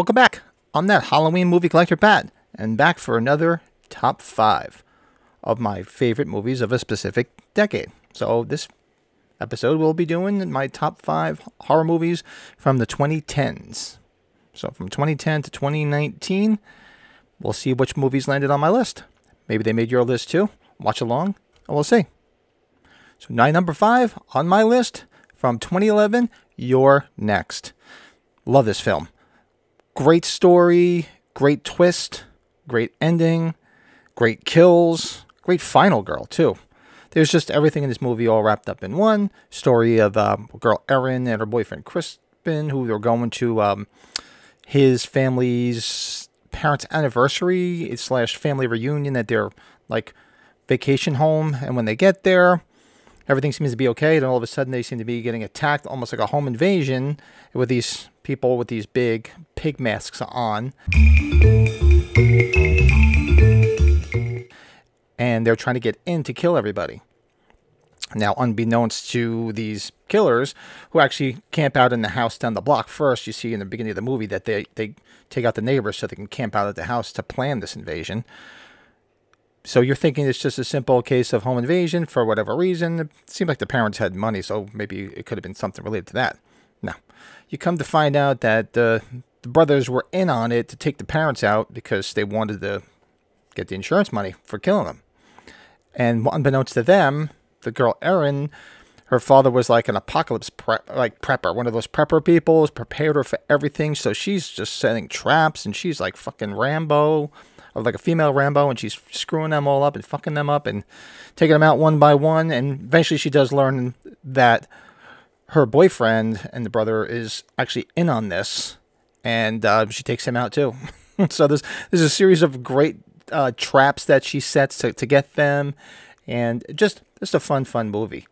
Welcome back. I'm that Halloween movie collector Pat, and back for another top five of my favorite movies of a specific decade. So this episode we'll be doing my top five horror movies from the 2010s. So from 2010 to 2019, we'll see which movies landed on my list. Maybe they made your list too. Watch along, and we'll see. So nine number five on my list from 2011. You're next. Love this film. Great story, great twist, great ending, great kills, great final girl too. There's just everything in this movie all wrapped up in one story of um, girl Erin and her boyfriend Crispin, who they're going to um, his family's parents' anniversary slash family reunion at their like vacation home. And when they get there, everything seems to be okay. And all of a sudden, they seem to be getting attacked, almost like a home invasion, with these people with these big pig masks on. And they're trying to get in to kill everybody. Now, unbeknownst to these killers, who actually camp out in the house down the block first, you see in the beginning of the movie that they, they take out the neighbors so they can camp out at the house to plan this invasion. So you're thinking it's just a simple case of home invasion for whatever reason. It seemed like the parents had money, so maybe it could have been something related to that. No. You come to find out that uh, the brothers were in on it to take the parents out because they wanted to get the insurance money for killing them. And unbeknownst to them, the girl Erin, her father was like an apocalypse prep, like prepper, one of those prepper people, has prepared her for everything. So she's just setting traps, and she's like fucking Rambo of like a female Rambo, and she's screwing them all up and fucking them up and taking them out one by one. And eventually, she does learn that her boyfriend and the brother is actually in on this, and uh, she takes him out too. so there's there's a series of great uh, traps that she sets to, to get them, and just just a fun fun movie.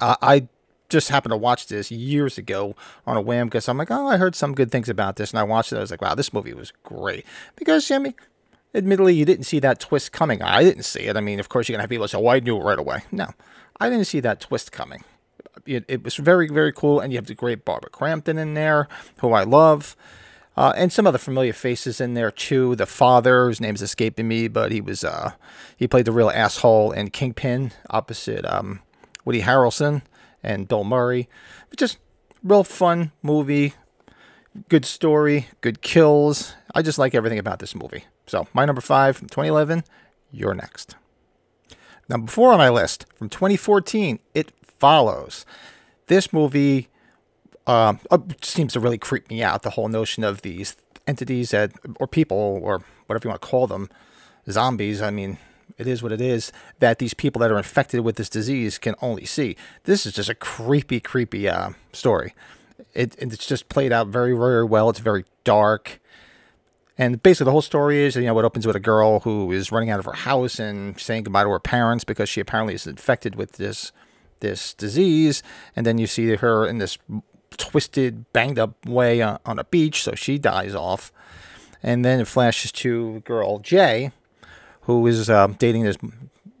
Uh, I just happened to watch this years ago on a whim because I'm like, oh, I heard some good things about this, and I watched it. I was like, wow, this movie was great because I mean, admittedly, you didn't see that twist coming. I didn't see it. I mean, of course, you're gonna have people say, "Oh, I knew it right away." No, I didn't see that twist coming. It, it was very, very cool, and you have the great Barbara Crampton in there, who I love. Uh, and some other familiar faces in there too. The father, whose name's escaping me, but he was uh, he played the real asshole in Kingpin opposite um, Woody Harrelson and Bill Murray. But just real fun movie, good story, good kills. I just like everything about this movie. So my number five from 2011. You're next. Number four on my list from 2014. It follows. This movie uh, seems to really creep me out. The whole notion of these entities that, or people, or whatever you want to call them, zombies. I mean, it is what it is, that these people that are infected with this disease can only see. This is just a creepy, creepy uh, story. It, it's just played out very, very well. It's very dark. And basically, the whole story is, you know, it opens with a girl who is running out of her house and saying goodbye to her parents because she apparently is infected with this this disease. And then you see her in this twisted, banged up way on, on a beach, so she dies off. And then it flashes to girl Jay, who is uh, dating this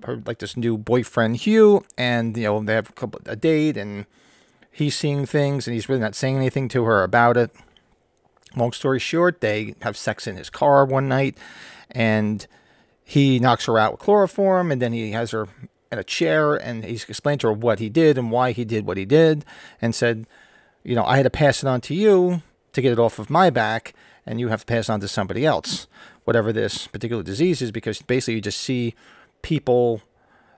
her like this new boyfriend Hugh, and you know they have a couple a date, and he's seeing things, and he's really not saying anything to her about it. Long story short, they have sex in his car one night, and he knocks her out with chloroform, and then he has her in a chair, and he's explained to her what he did and why he did what he did, and said, you know, I had to pass it on to you to get it off of my back, and you have to pass it on to somebody else. Whatever this particular disease is because basically you just see people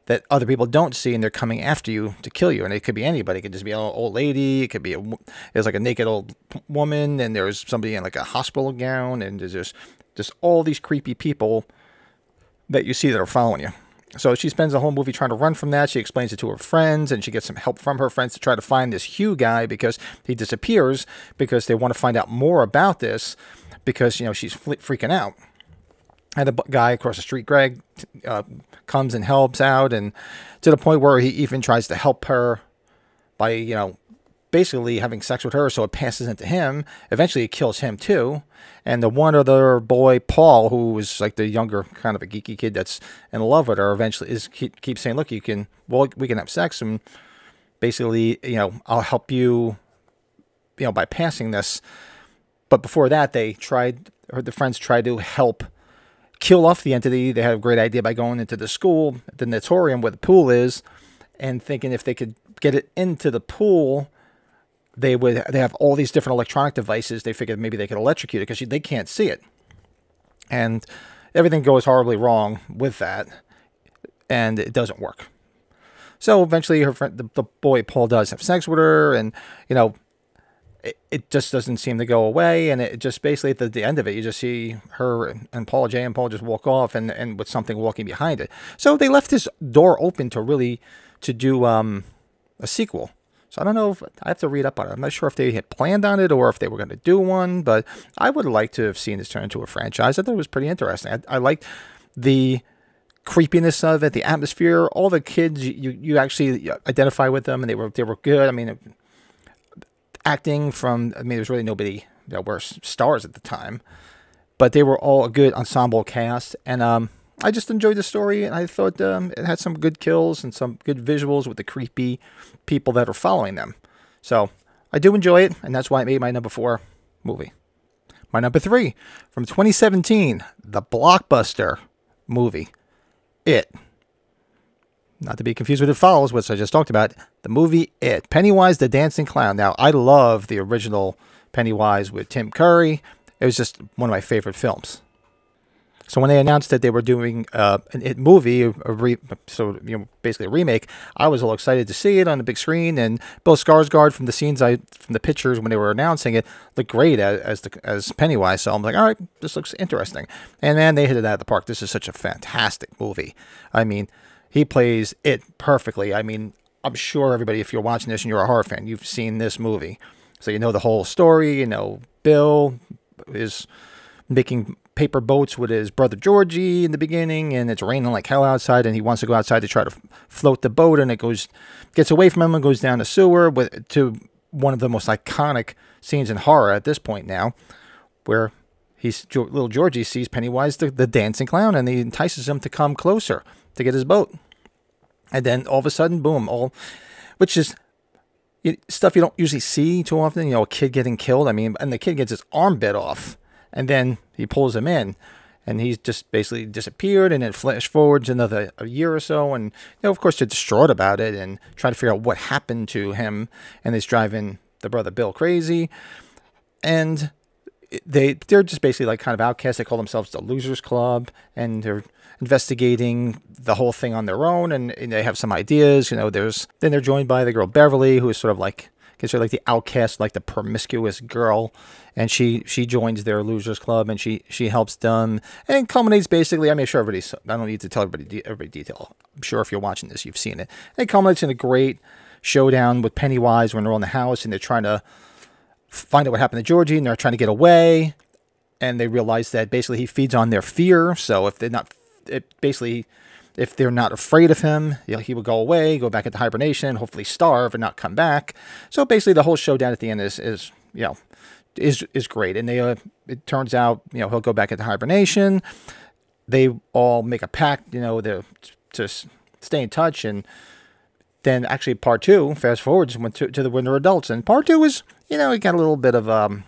that other people don't see and they're coming after you to kill you. And it could be anybody. It could just be an old lady. It could be a there's like a naked old woman and there's somebody in like a hospital gown and there's just just all these creepy people that you see that are following you so she spends the whole movie trying to run from that. She explains it to her friends, and she gets some help from her friends to try to find this Hugh guy because he disappears because they want to find out more about this because you know she's freaking out and a guy across the street, Greg, uh, comes and helps out, and to the point where he even tries to help her by, you know, basically having sex with her, so it passes into him. Eventually, it kills him too. And the one other boy, Paul, who is like the younger, kind of a geeky kid that's in love with her, eventually is keep, keep saying, "Look, you can, well, we can have sex, and basically, you know, I'll help you, you know, by passing this." but before that, they tried, or the friends tried to help kill off the entity. They had a great idea by going into the school, the Natorium, where the pool is, and thinking if they could get it into the pool, they would they have all these different electronic devices. They figured maybe they could electrocute it because they can't see it, and everything goes horribly wrong with that, and it doesn't work. So eventually, her friend, the, the boy Paul, does have sex with her, and you know, it, it just doesn't seem to go away. And it just basically at the, the end of it, you just see her and Paul Jay and Paul just walk off, and and with something walking behind it. So they left this door open to really to do um, a sequel. So I don't know if I have to read up on it. I'm not sure if they had planned on it or if they were going to do one, but I would like to have seen this turn into a franchise. I thought it was pretty interesting. I, I liked the creepiness of it, the atmosphere, all the kids you you actually identify with them, and they were they were good. I mean, acting from I mean, there's really nobody that were stars at the time, but they were all a good ensemble cast, and um, I just enjoyed the story, and I thought um, it had some good kills and some good visuals with the creepy people that are following them. So I do enjoy it, and that's why it made my number four movie. My number three from 2017, the blockbuster movie, It. Not to be confused with It Follows, which I just talked about. The movie It. Pennywise the Dancing Clown. Now, I love the original Pennywise with Tim Curry. It was just one of my favorite films. So when they announced that they were doing uh, an it movie, a re- so you know basically a remake, I was all excited to see it on the big screen. And Bill Skarsgård from the scenes I from the pictures when they were announcing it looked great as as, the, as Pennywise. So I'm like, all right, this looks interesting. And man, they hit it out of the park. This is such a fantastic movie. I mean, he plays it perfectly. I mean, I'm sure everybody, if you're watching this and you're a horror fan, you've seen this movie, so you know the whole story. You know, Bill is making paper boats with his brother Georgie in the beginning, and it's raining like hell outside, and he wants to go outside to try to float the boat, and it goes gets away from him and goes down the sewer with to one of the most iconic scenes in horror at this point now, where he's little Georgie sees Pennywise the, the dancing clown, and he entices him to come closer to get his boat, and then all of a sudden, boom, all which is stuff you don't usually see too often. You know, a kid getting killed. I mean, and the kid gets his arm bit off and then he pulls him in and he's just basically disappeared and then flash forwards another year or so and you know of course they're distraught about it and try to figure out what happened to him and it's driving the brother bill crazy. And they they're just basically like kind of outcasts. They call themselves the losers club and they're investigating the whole thing on their own and, and they have some ideas you know there's then they're joined by the girl beverly who is sort of like considered like the outcast, like the promiscuous girl, and she she joins their losers club and she she helps them and culminates basically. I mean, sure everybody's. I don't need to tell everybody everybody detail. I'm sure if you're watching this, you've seen it. And it culminates in a great showdown with Pennywise when they're on the house and they're trying to find out what happened to Georgie and they're trying to get away. And they realize that basically he feeds on their fear. So if they're not, it basically if they're not afraid of him, you know, he would go away, go back into hibernation, hopefully starve and not come back. So basically, the whole showdown at the end is, is you know, is is great. And they, uh, it turns out, you know, he'll go back into hibernation. They all make a pact, you know, to to stay in touch. And then actually, part two, fast forwards, went to, to the Winter Adults, and part two was, you know, it got a little bit of um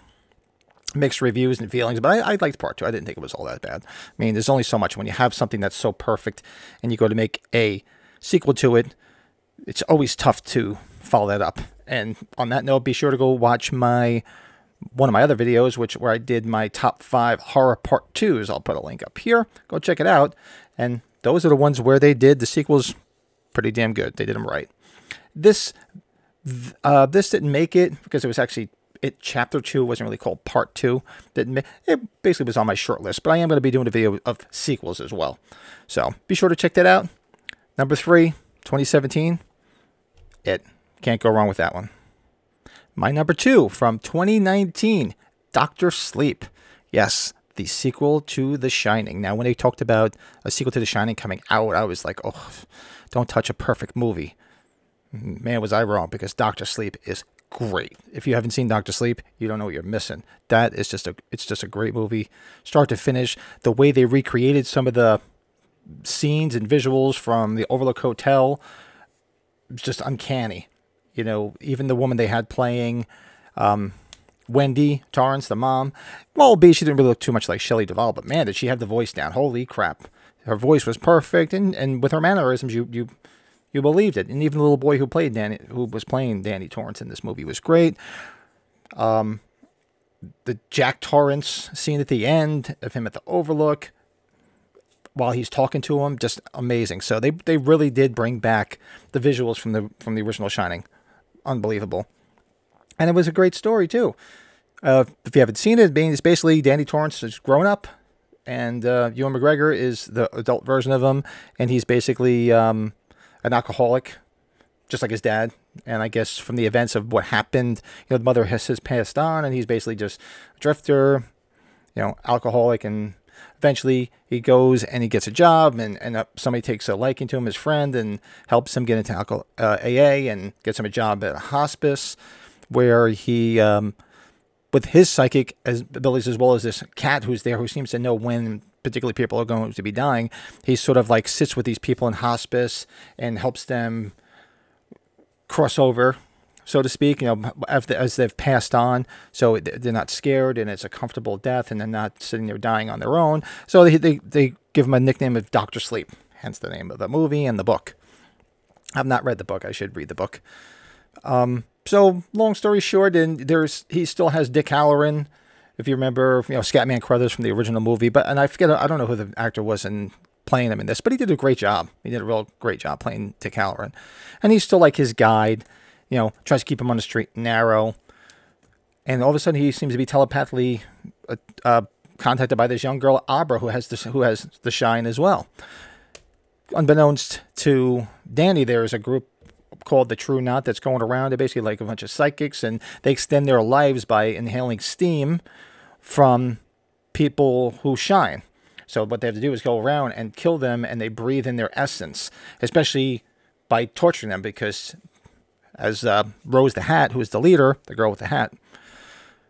mixed reviews and feelings, but I, I, liked part two. I didn't think it was all that bad. I mean, there's only so much when you have something that's so perfect and you go to make a sequel to it. It's always tough to follow that up. And on that note, be sure to go watch my one of my other videos, which where I did my top five horror part twos. I'll put a link up here. Go check it out. And those are the ones where they did the sequels pretty damn good. They did them right. This uh, this didn't make it because it was actually it chapter two wasn't really called part two. That it basically was on my short list, but I am going to be doing a video of sequels as well. So be sure to check that out. Number three, 2017. It can't go wrong with that one. My number two from 2019, Doctor Sleep. Yes, the sequel to The Shining. Now, when they talked about a sequel to The Shining coming out, I was like, oh, don't touch a perfect movie. Man, was I wrong because Doctor Sleep is great. If you haven't seen Doctor Sleep, you don't know what you're missing. That is just a it's just a great movie, start to finish. The way they recreated some of the scenes and visuals from the Overlook Hotel, just uncanny. You know, even the woman they had playing, um, Wendy Torrance, the mom. Well, B, she didn't really look too much like Shelley Duvall, but man, did she have the voice down. Holy crap. Her voice was perfect, and, and with her mannerisms, you, you you believed it. And even the little boy who played Danny, who was playing Danny Torrance in this movie, was great. Um, the Jack Torrance scene at the end of him at the Overlook, while he's talking to him, just amazing. So they they really did bring back the visuals from the from the original Shining, unbelievable, and it was a great story too. Uh, if you haven't seen it, it's basically Danny Torrance has grown up, and uh, Ewan McGregor is the adult version of him, and he's basically um, an alcoholic, just like his dad. And I guess from the events of what happened, you know, the mother has, has passed on, and he's basically just a drifter, you know, alcoholic, and eventually he goes and he gets a job, and and uh, somebody takes a liking to him, his friend, and helps him get into alcohol, uh, AA, and gets him a job at a hospice, where he. Um, with his psychic abilities as well as this cat who's there who seems to know when particularly people are going to be dying, he sort of like sits with these people in hospice and helps them cross over, so to speak, you know, as they've passed on. So they're not scared and it's a comfortable death and they're not sitting there dying on their own. So they, they, they give him a nickname of Dr. Sleep, hence the name of the movie and the book. I've not read the book. I should read the book. Um, so long story short, and there's he still has Dick Hallorann if you remember, you know, Scatman Crothers from the original movie. But and I forget, I don't know who the actor was in playing him in this, but he did a great job. He did a real great job playing Dick Hallorann, and he's still like his guide. You know, tries to keep him on the straight and narrow. And all of a sudden, he seems to be telepathically uh, uh, contacted by this young girl, Abra, who has this, who has the shine as well. Unbeknownst to Danny, there is a group called the True Knot that's going around. They're basically like a bunch of psychics, and they extend their lives by inhaling steam from people who shine. So what they have to do is go around and kill them, and they breathe in their essence, especially by torturing them. Because as uh, Rose the Hat, who is the leader, the girl with the hat,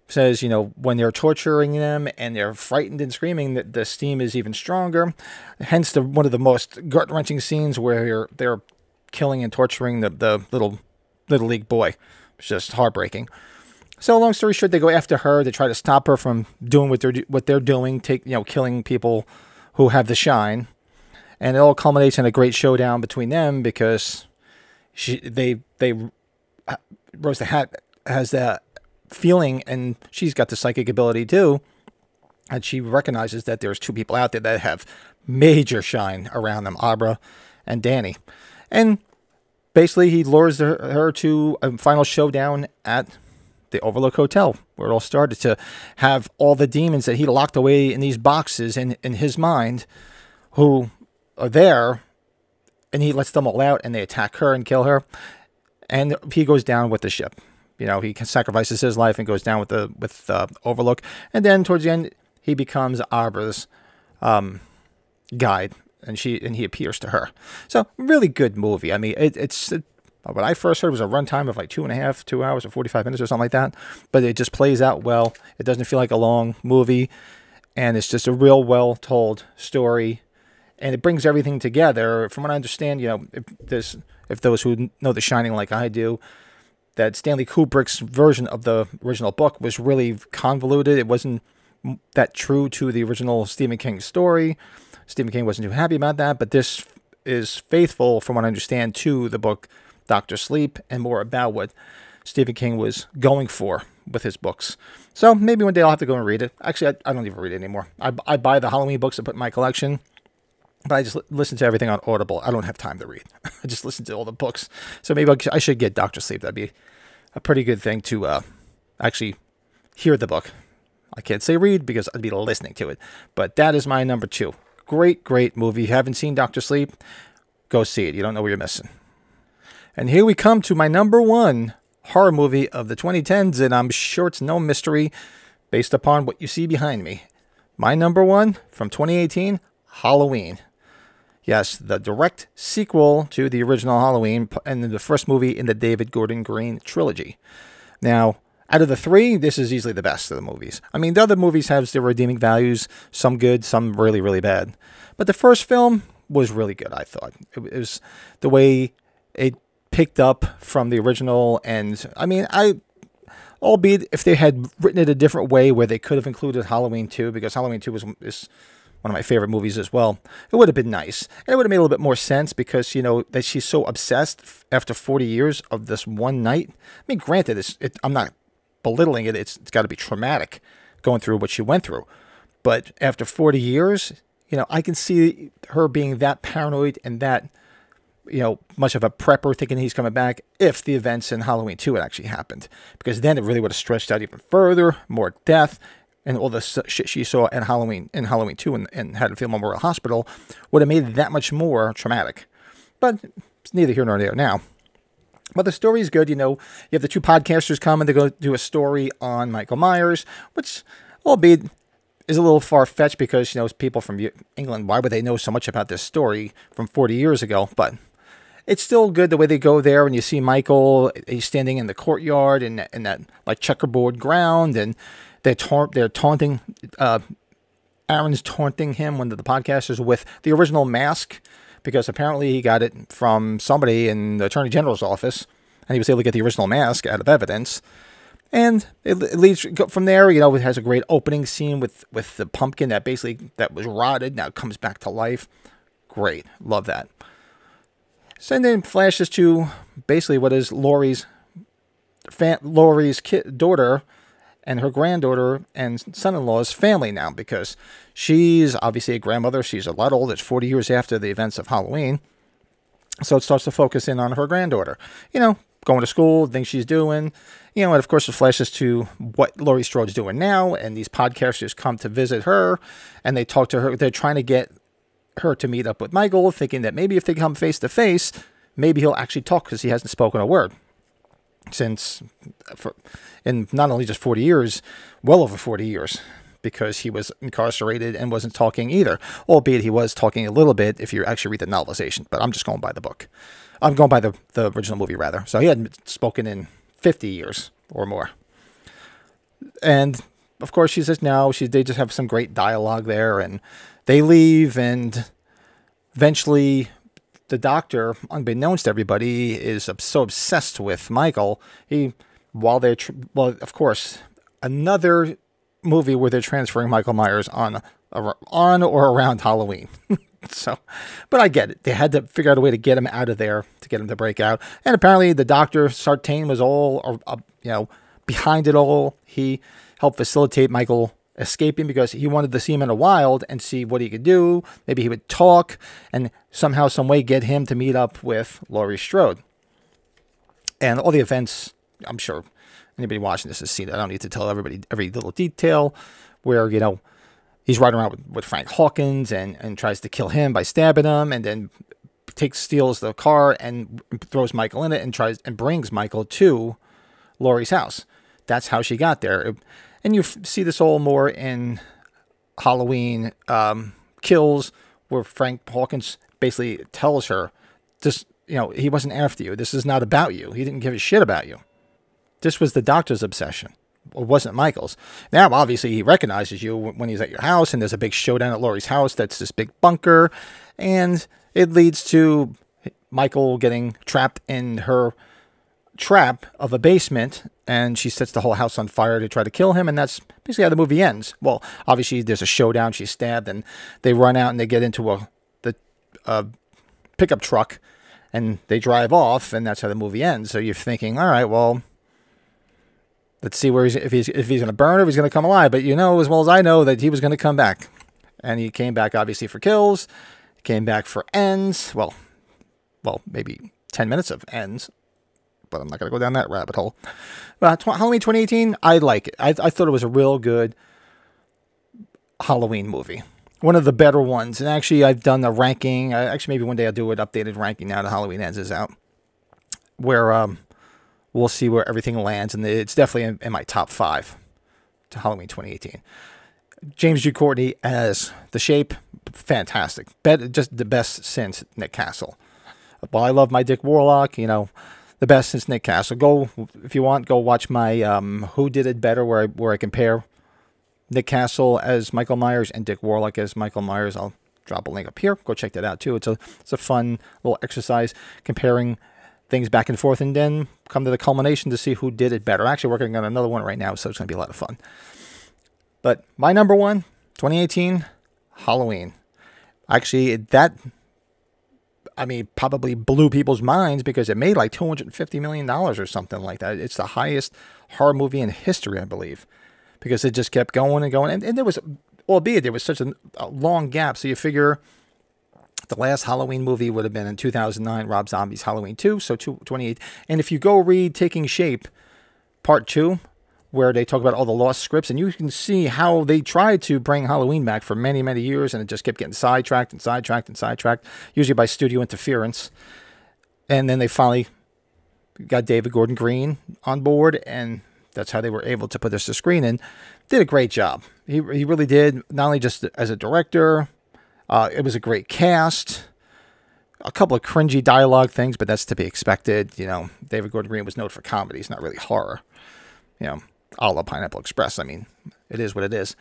says, you know, when they're torturing them and they're frightened and screaming, that the steam is even stronger. Hence, the one of the most gut wrenching scenes where they're killing and torturing the, the little little league boy. It's just heartbreaking. So long story short, they go after her. They try to stop her from doing what they're what they're doing, take you know, killing people who have the shine, and it all culminates in a great showdown between them because she they they uh, Rose the Hat has that feeling, and she's got the psychic ability too, and she recognizes that there's two people out there that have major shine around them, Abra and Danny, and basically he lures her, to a final showdown at the Overlook Hotel, where it all started to have all the demons that he locked away in these boxes in, in his mind, who are there, and he lets them all out, and they attack her and kill her, and he goes down with the ship. You know, he sacrifices his life and goes down with the with uh, Overlook, and then towards the end, he becomes Abra's um, guide, and she and he appears to her. So really good movie. I mean, it, it's it, what I first heard was a runtime of like two and a half, two hours or 45 minutes or something like that. But it just plays out well. It doesn't feel like a long movie. And it's just a real well told story. And it brings everything together. From what I understand, you know, if if those who know The Shining like I do, that Stanley Kubrick's version of the original book was really convoluted. It wasn't that true to the original Stephen King story. Stephen King wasn't too happy about that, but this is faithful, from what I understand, to the book Doctor Sleep and more about what Stephen King was going for with his books. So maybe one day I'll have to go and read it. Actually, I, I don't even read it anymore. I, I buy the Halloween books to put in my collection, but I just listen to everything on Audible. I don't have time to read. I just listen to all the books. So maybe I should get Doctor Sleep. That'd be a pretty good thing to uh, actually hear the book. I can't say read because I'd be listening to it. But that is my number two. Great, great movie. If you haven't seen Doctor Sleep, go see it. You don't know what you're missing. And here we come to my number one horror movie of the 2010s, and I'm sure it's no mystery based upon what you see behind me. My number one from 2018, Halloween. Yes, the direct sequel to the original Halloween and the first movie in the David Gordon Green trilogy. Now, out of the three, this is easily the best of the movies. I mean, the other movies have their redeeming values, some good, some really, really bad. But the first film was really good, I thought. It was the way it picked up from the original. And I mean, I albeit if they had written it a different way where they could have included Halloween 2, because Halloween 2 was is one of my favorite movies as well, it would have been nice. And it would have made a little bit more sense because, you know, that she's so obsessed after 40 years of this one night. I mean, granted, it, I'm not belittling it, it's, it's got to be traumatic going through what she went through. But after 40 years, you know, I can see her being that paranoid and that you know, much of a prepper thinking he's coming back if the events in Halloween 2 had actually happened. Because then it really would have stretched out even further, more death, and all the shit she saw in Halloween in Halloween 2 in, in Haddonfield Memorial Hospital would have made that much more traumatic. But it's neither here nor there now. But the story is good. You know, you have the two podcasters coming to go do a story on Michael Myers, which, albeit, is a little far fetched because, you know, people from England, why would they know so much about this story from 40 years ago? But it's still good the way they go there and you see Michael he's standing in the courtyard in in that like checkerboard ground and they're ta- they're taunting uh, Aaron's taunting him one of the podcasters with the original mask because apparently he got it from somebody in the attorney general's office and he was able to get the original mask out of evidence. And it, it leads from there you know it has a great opening scene with with the pumpkin that basically that was rotted now comes back to life. Great. Love that. So then flashes to basically what is Laurie's Laurie's kid, daughter and her granddaughter and son-in-law's family now because she's obviously a grandmother. She's a lot older. It's 40 years after the events of Halloween. So it starts to focus in on her granddaughter. You know, going to school, things she's doing. You know, and of course it flashes to what Laurie Strode's doing now. And these podcasters come to visit her and they talk to her. They're trying to get her to meet up with Michael, thinking that maybe if they come face to face, maybe he'll actually talk because he hasn't spoken a word since, for, in not only just 40 years, well over 40 years, because he was incarcerated and wasn't talking either, albeit he was talking a little bit if you actually read the novelization, but I'm just going by the book. I'm going by the, the original movie, rather. So he hadn't spoken in 50 years or more. And of course, she says now she they just have some great dialogue there, and they leave, and eventually the doctor, unbeknownst to everybody, is so obsessed with Michael. He, while they're, well, of course, another movie where they're transferring Michael Myers on, on or around Halloween. so, but I get it. They had to figure out a way to get him out of there to get him to break out. And apparently, the doctor Sartain was all, uh, you know, behind it all. He helped facilitate Michael escaping because he wanted to see him in the wild and see what he could do. Maybe he would talk and somehow, some way, get him to meet up with Laurie Strode. And all the events, I'm sure anybody watching this has seen it. I don't need to tell everybody every little detail where, you know, he's riding around with, with Frank Hawkins and, and tries to kill him by stabbing him and then takes steals the car and throws Michael in it and tries and brings Michael to Laurie's house. That's how she got there. And you see this all more in Halloween um, Kills, where Frank Hawkins basically tells her, "This, you know, he wasn't after you. This is not about you. He didn't give a shit about you. This was the doctor's obsession." It wasn't Michael's. Now, obviously, he recognizes you when he's at your house, and there's a big showdown at Laurie's house. That's this big bunker, and it leads to Michael getting trapped in her trap of a basement and she sets the whole house on fire to try to kill him and that's basically how the movie ends. Well obviously there's a showdown. She's stabbed and they run out and they get into a the pickup truck and they drive off and that's how the movie ends. So you're thinking all right well let's see where he's if he's if he's going to burn or if he's going to come alive. But you know as well as I know that he was going to come back. And he came back obviously for kills came back for ends. Well well maybe 10 minutes of ends but I'm not going to go down that rabbit hole. But Halloween 2018, I like it. I, I thought it was a real good Halloween movie. One of the better ones. And actually, I've done a ranking. Actually, maybe one day I'll do an updated ranking now that Halloween Ends is out. Where um, we'll see where everything lands. And it's definitely in, in my top five to Halloween 2018. James Jude Courtney as the shape, fantastic. Bet, just the best since Nick Castle. While I love my Dick Warlock, you know, the best since Nick Castle. Go if you want. Go watch my um, Who Did It Better, where I where I compare Nick Castle as Michael Myers and Dick Warlock as Michael Myers. I'll drop a link up here. Go check that out too. It's a it's a fun little exercise comparing things back and forth, and then come to the culmination to see who did it better. I'm actually working on another one right now, so it's going to be a lot of fun. But my number one, 2018, Halloween. Actually, that I mean, probably blew people's minds because it made like $250 million or something like that. It's the highest horror movie in history, I believe, because it just kept going and going. And, and there was, albeit there was such a, a long gap. So you figure the last Halloween movie would have been in 2009, Rob Zombie's Halloween 2, so 28. And if you go read Taking Shape, part two, where they talk about all the lost scripts, and you can see how they tried to bring Halloween back for many, many years, and it just kept getting sidetracked and sidetracked and sidetracked, usually by studio interference. And then they finally got David Gordon Green on board, and that's how they were able to put this to screen. And did a great job. He he really did. Not only just as a director, uh, it was a great cast. A couple of cringy dialogue things, but that's to be expected. You know, David Gordon Green was known for comedies, not really horror. You know, a la Pineapple Express. I mean, it is what it is.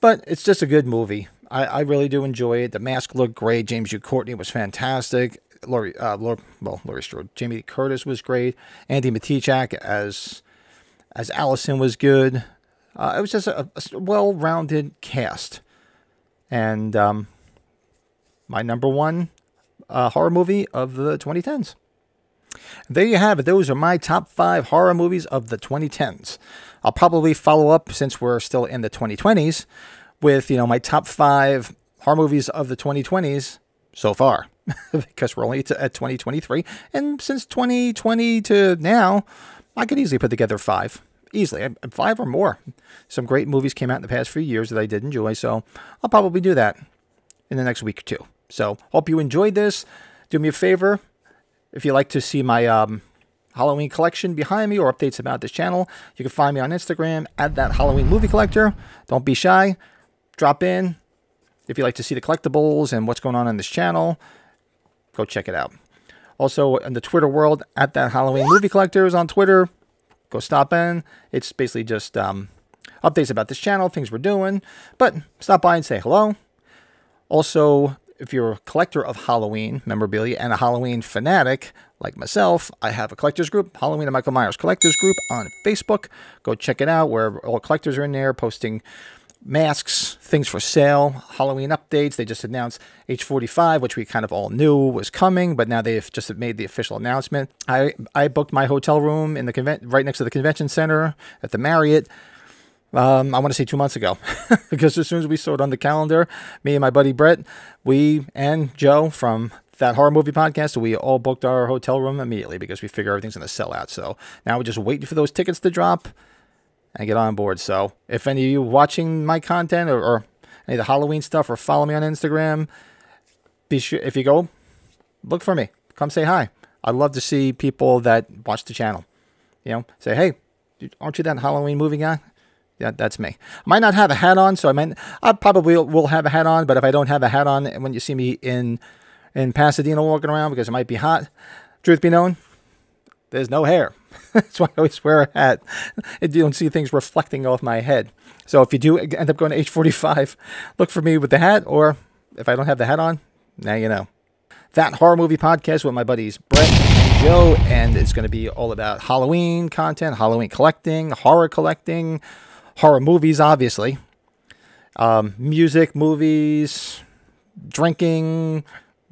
But it's just a good movie. I, I really do enjoy it. The mask looked great. James Jude Courtney was fantastic. Laurie, uh, Laurie, well, Laurie Strode. Jamie Curtis was great. Andi Matichak as as Allison was good. Uh, it was just a, a well-rounded cast. And um, my number one uh, horror movie of the 2010s. There you have it. Those are my top five horror movies of the 2010s. I'll probably follow up since we're still in the 2020s with, you know, my top five horror movies of the 2020s so far because we're only at 2023. And since 2020 to now, I could easily put together five. Easily, five or more. Some great movies came out in the past few years that I did enjoy, so I'll probably do that in the next week or two. So, hope you enjoyed this. Do me a favor, if you'd like to see my um, Halloween collection behind me or updates about this channel, you can find me on Instagram at that Halloween movie collector. Don't be shy. Drop in. If you'd like to see the collectibles and what's going on in this channel, go check it out. Also, in the Twitter world, at that Halloween movie collector is on Twitter, go stop in. It's basically just um, updates about this channel, things we're doing. But stop by and say hello. Also, if you're a collector of Halloween memorabilia and a Halloween fanatic like myself, I have a collectors group, Halloween and Michael Myers Collectors Group on Facebook. Go check it out where all collectors are in there posting masks, things for sale, Halloween updates. They just announced H45, which we kind of all knew was coming, but now they've just made the official announcement. I I booked my hotel room in the convent right next to the convention center at the Marriott. Um, I want to say two months ago, because as soon as we saw it on the calendar, me and my buddy Brett, we and Joe from that horror movie podcast, we all booked our hotel room immediately because we figure everything's going to sell out. So now we're just waiting for those tickets to drop and get on board. So if any of you watching my content or, or any of the Halloween stuff or follow me on Instagram, be sure if you go, look for me. Come say hi. I'd love to see people that watch the channel. You know, say, hey, aren't you that Halloween movie guy? Yeah, that's me. I might not have a hat on, so I might I probably will have a hat on, but if I don't have a hat on when you see me in in Pasadena walking around because it might be hot, truth be known, there's no hair. that's why I always wear a hat. You don't see things reflecting off my head. So if you do end up going to H45, look for me with the hat, or if I don't have the hat on, now you know. That horror movie podcast with my buddies Brett and Joe, and it's going to be all about Halloween content, Halloween collecting, horror collecting, horror movies, obviously, um, music, movies, drinking,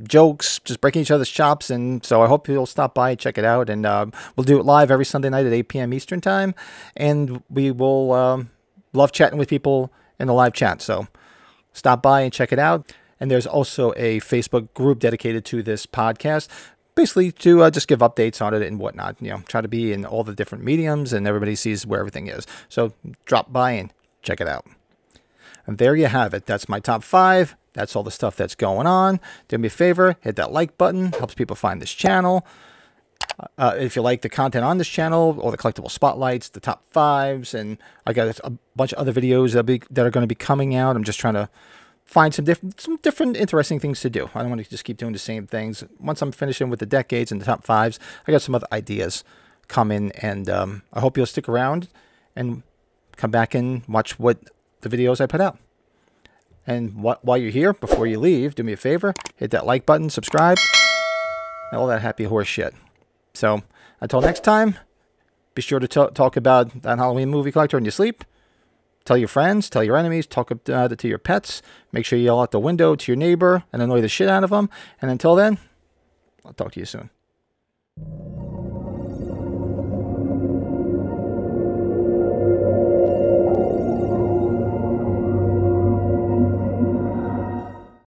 jokes, just breaking each other's chops. And so I hope you'll stop by, check it out. And uh, we'll do it live every Sunday night at 8 p.m. Eastern Time. And we will um, love chatting with people in the live chat. So stop by and check it out. And there's also a Facebook group dedicated to this podcast basically to uh, just give updates on it and whatnot. You know, try to be in all the different mediums and everybody sees where everything is. So drop by and check it out. And there you have it. That's my top five. That's all the stuff that's going on. Do me a favor, hit that like button. Helps people find this channel. Uh, if you like the content on this channel, or the collectible spotlights, the top fives, and I got a bunch of other videos that, be, that are going to be coming out. I'm just trying to find some different some different interesting things to do. I don't want to just keep doing the same things. Once I'm finishing with the decades and the top fives, I got some other ideas coming, and um, I hope you'll stick around and come back and watch what the videos I put out. And wh while you're here, before you leave, do me a favor, hit that like button, subscribe, and all that happy horse shit. So until next time, be sure to talk about that Halloween movie collector in your sleep. Tell your friends, tell your enemies, talk about uh, it to your pets. Make sure you yell out the window to your neighbor and annoy the shit out of them. And until then, I'll talk to you soon.